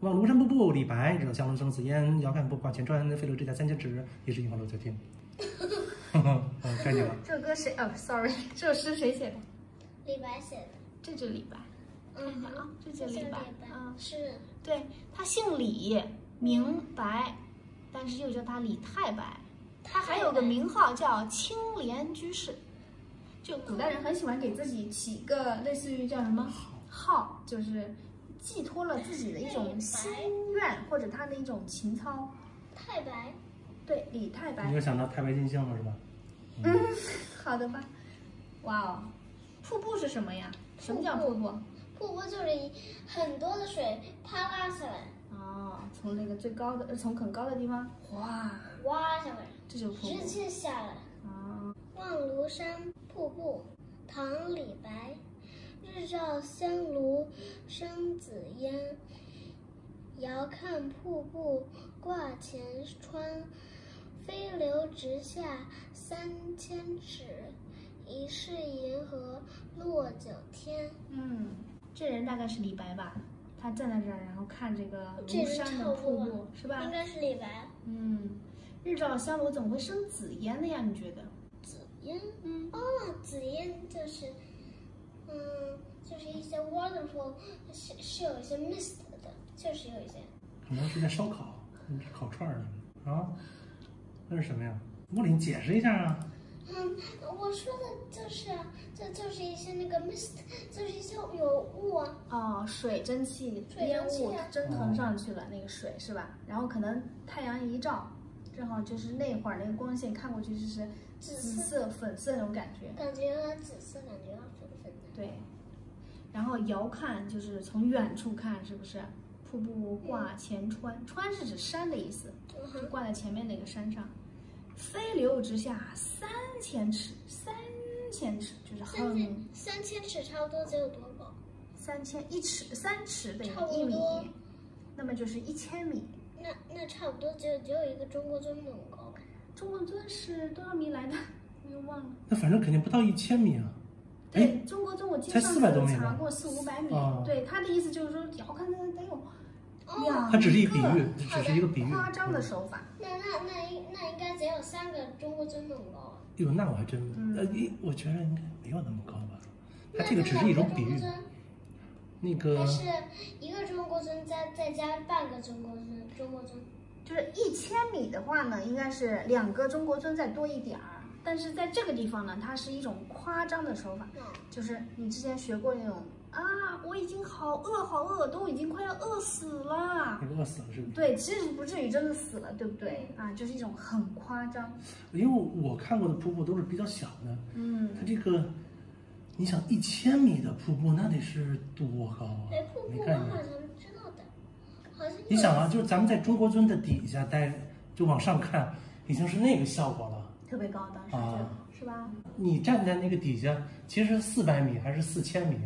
望庐山瀑布，李白，日照香炉生紫烟，遥看瀑布挂前川，飞流直下三千尺，疑是银河落九天。嗯，该你了。这首歌谁？哦，sorry，这首诗谁写的？李白写的。这就是李白。嗯看啊，这就是李李白。啊，是对，他姓李，名白，但是又叫他李太白。他还有个名号叫青莲居士。就古代人很喜欢给自己起个类似于叫什么号，就是寄托了自己的一种心愿或者他的一种情操。太白。对，李太白你。又想到太白金星了是吧？嗯，好的吧。哇哦，瀑布是什么呀？什么叫瀑布？瀑布就是一很多的水啪啦下来，哦，从那个最高的，呃从很高的地方，哇，哇下来，这就瀑布直布。接下来。哦，望庐山瀑布，唐·李白。日照香炉生紫烟，遥看瀑布挂前川。飞流直下三千尺，疑是银河落九天。嗯，这人大概是李白吧？他站在这儿，然后看这个庐山的瀑布，是吧应？该是李白。嗯，日照香炉怎么会生紫烟的呀？你觉得？紫烟，嗯，哦，紫烟就是，嗯，就是一些 waterfall 是是有一些 mist 的，确实有一些。可能是在烧烤，嗯烤串儿什么的啊？那是什么呀？我给你解释一下啊。嗯，我说的就是啊，这就是一些那个 mist，就是一些有雾啊。哦，水蒸气、水烟雾蒸气啊蒸腾上去了，那个水是吧？然后可能太阳一照，正好就是那会儿那个光线看过去就是紫紫色色、粉色那种感觉。感觉有点紫色，感觉有点粉粉的。对，然后遥看就是从远处看，是不是？瀑布挂前川，川是指山的意思，嗯就挂在前面那个山上。飞流直下三千尺，三千尺就是很三千尺差不多只有多高？三千一尺，三尺等于差不一米，那么就是一千米。那那差不多只有只有一个中国尊那么高吧？中国尊是多少米来的？我又忘了。那反正肯定不到一千米啊。哎，对，中国尊我记才得上次400多米吧查过四五百米。哦对，他的意思就是说，遥看那得有哦两它只是一比喻个，只是一个比喻。夸张的手法。那那那应那应该只有三个中国尊那么高啊。哟，那我还真嗯呃，一我觉得应该没有那么高吧。那它这个只是一种比喻那两个中国。尊那个还是一个中国尊再再加半个中国尊，中国尊。就是一千米的话呢，应该是两个中国尊再多一点儿。但是在这个地方呢，它是一种夸张的手法，嗯，就是你之前学过那种啊，我已经好饿好饿，都已经快要饿死了。那个饿死了是不是？对，其实不至于真的死了，对不对？啊，就是一种很夸张。因为我看过的瀑布都是比较小的，嗯，它这个，你想一千米的瀑布那得是多高啊哎，瀑？布我好。像知道的，好像你想啊，就是咱们在中国尊的底下待，就往上看，已经是那个效果了。特别高，当时啊是、吧？你站在那个底下，其实四百米还是四千米，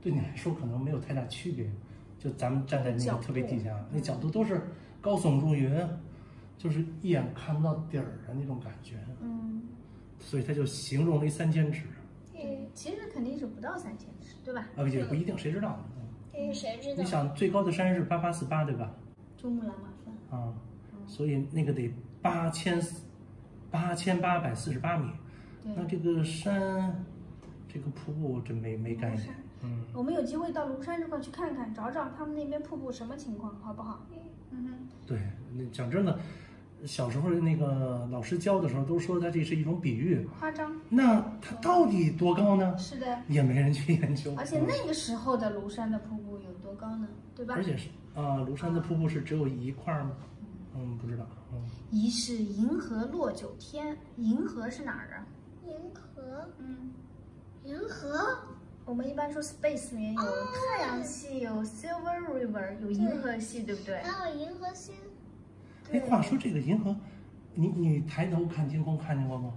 对你来说可能没有太大区别。就咱们站在那个特别底下，那角度都是高耸入云，就是一眼看不到底儿的那种感觉，嗯，所以他就形容了一三千尺嗯其实肯定是不到三千尺，对吧？啊，也不一定，谁知道呢？嗯，谁知道你？想最高的山是八八四八，对吧？珠穆朗玛峰。啊，所以那个得八千八千八百四十八米。那这个山，这个瀑布真没没概念。嗯，我们有机会到庐山这块去看看，找找他们那边瀑布什么情况，好不好？嗯哼，对，那讲真的，小时候那个老师教的时候都说它这是一种比喻，夸张。那它到底多高呢？是的，也没人去研究。而且那个时候的庐山的瀑布有多高呢？对吧？而且是啊，庐山的瀑布是只有一块儿吗？嗯，不知道。嗯，疑是银河落九天，银河是哪儿啊？银河，嗯，银河，我们一般说 space 里面有太阳系，有 silver river，有银河系，对不对？还有银河星。哎，话说这个银河，你你抬头看天空看见过吗？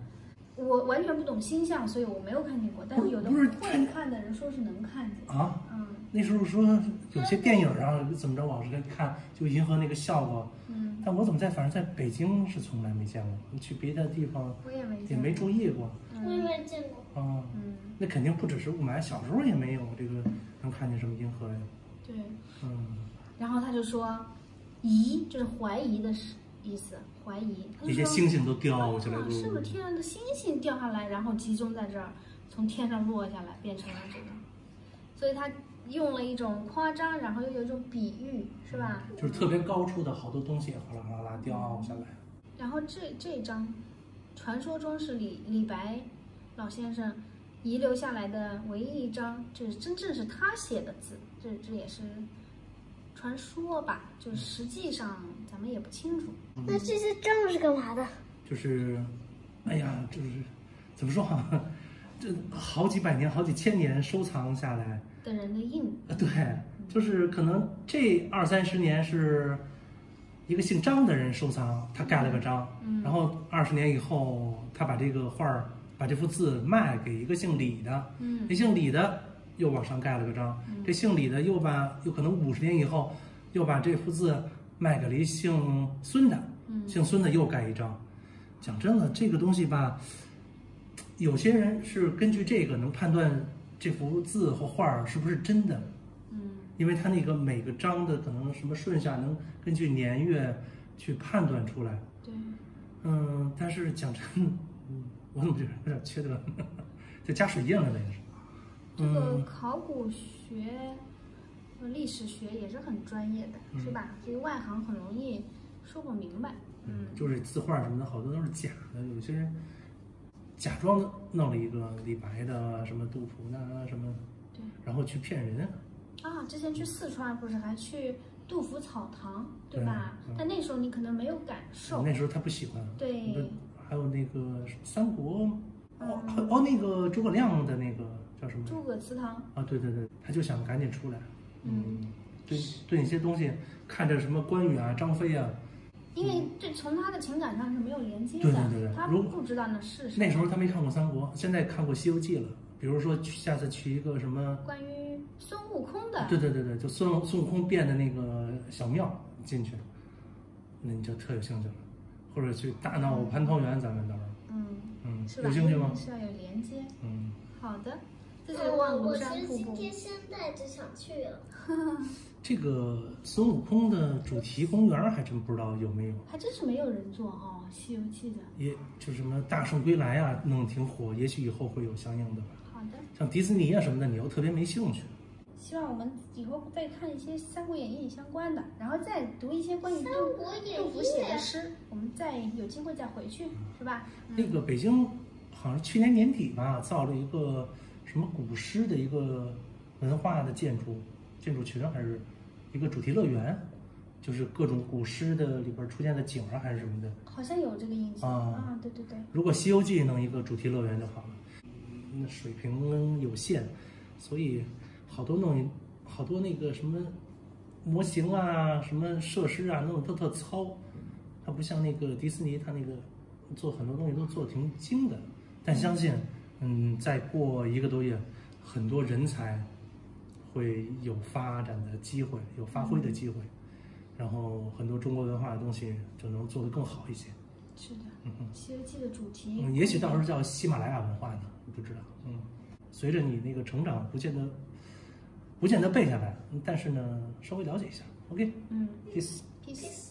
我完全不懂星象，所以我没有看见过。但是有的不是会看的人说是能看见。啊，嗯那时候说有些电影上怎么着，往上看就银河那个效果，嗯，但我怎么在反正在北京是从来没见过，去别的地方我也没也没注意过我也没见过。啊。嗯，那肯定不只是雾霾，小时候也没有这个能看见什么银河呀。对。嗯，然后他就说，疑就是怀疑的是意思，怀疑。他就那些星星都掉下来都，啊是不是天上的星星掉下来，然后集中在这儿，从天上落下来，变成了这个？所以他用了一种夸张，然后又有一种比喻，是吧？就是特别高处的好多东西哗啦哗啦掉下来。然后这这一章，传说中是李李白老先生遗留下来的唯一一张，就是真正是他写的字，这这也是传说吧，就实际上咱们也不清楚。那这些章是干嘛的？就是，哎呀，就是怎么说哈、这好几百年、好几千年收藏下来，的人的印，呃，对，就是可能这二三十年是一个姓张的人收藏，他盖了个章，嗯。然后二十年以后，他把这个画儿、把这幅字卖给一个姓李的，嗯。那姓李的又往上盖了个章，这姓李的又把有可能五十年以后，又把这幅字卖给了一姓孙的，嗯姓孙的又盖一章。讲真的，这个东西吧，有些人是根据这个能判断这幅字或画儿是不是真的，嗯因为它那个每个章的可能什么顺下能根据年月去判断出来。对，嗯，但是讲真，嗯，我怎么觉得有点缺德，就加水印了那个是。这个嗯考古学、呃历史学也是很专业的，是吧？所以外行很容易说不明白。嗯，就是字画什么的，好多都是假的。有些人假装弄了一个李白的什么杜甫的什么，对然后去骗人。啊，之前去四川不是还去杜甫草堂，对吧？对嗯但那时候你可能没有感受。那时候他不喜欢。对还有那个三国，哦哦，那个诸葛亮的那个叫什么？诸葛祠堂，啊，对对对，他就想赶紧出来。嗯，对对，那些东西看着什么关羽啊、张飞啊，因为这从他的情感上是没有连接的，对对对对他如不知道那是什么。那时候他没看过三国，现在看过《西游记》了。比如说去下次去一个什么，关于孙悟空的，对对对对，就孙孙悟空变的那个小庙进去，那你就特有兴趣了。或者去大闹蟠桃园，咱们到时候，嗯，嗯，有兴趣吗？是要有连接。嗯，好的，这是我。其实今天现在就想去了。这个孙悟空的主题公园还真不知道有没有，还真是没有人做哦，《西游记》的。也就什么大圣归来啊，弄得挺火，也许以后会有相应的吧。好的，像迪士尼啊什么的，你又特别没兴趣。希望我们以后再看一些《三国演义》相关的，然后再读一些关于三杜国演杜甫写的，诗，我们再有机会再回去，是吧？嗯那个北京好像去年年底吧，造了一个什么古诗的一个文化的建筑建筑群，还是一个主题乐园，就是各种古诗的里边出现的景啊，还是什么的。好像有这个印象啊啊，对对对，如果《西游记》弄一个主题乐园就好了，那水平有限，所以好多弄好多那个什么模型啊、什么设施啊，弄得都特糙。它不像那个迪士尼，它那个做很多东西都做得挺精的。但相信，嗯，再过一个多月，很多人才会有发展的机会，有发挥的机会，然后很多中国文化的东西就能做得更好一些。是的，嗯哼。《西游记》的主题，嗯，也许到时候叫喜马拉雅文化呢，你不知道。嗯，随着你那个成长，不见得不见得背下来，但是呢，稍微了解一下。OK，嗯 peace。，peace。